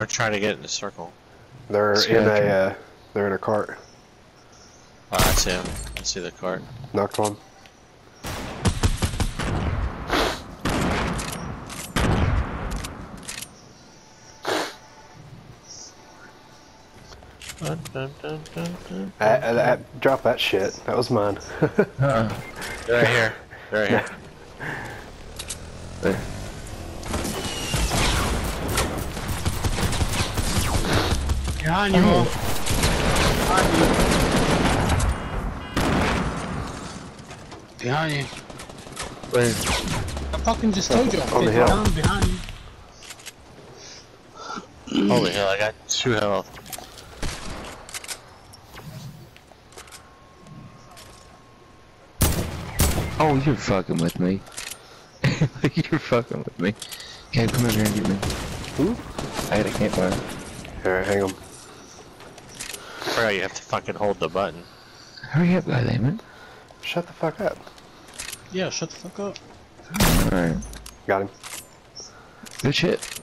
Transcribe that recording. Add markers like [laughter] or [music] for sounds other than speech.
We're trying to get in the circle. They're Sky in a train. uh, they're in a cart. Oh, I see him. I see the cart. Knocked one. Dun, dun, dun, dun, dun. Uh, uh, uh, drop that shit. That was mine. [laughs] Uh-uh. Right here. Right here. There. [laughs] Behind you. Behind you. Behind you. Where? I fucking just told you. On the hill. Down behind you. Holy hell, I got two health. Oh, you're fucking with me. [laughs] you're fucking with me. Okay, come over here and get me. Ooh. I had a campfire. Alright, hang on. I forgot you have to fucking hold the button. Hurry up, goddammit. Shut the fuck up. Yeah, shut the fuck up. Alright. Got him. Good shit.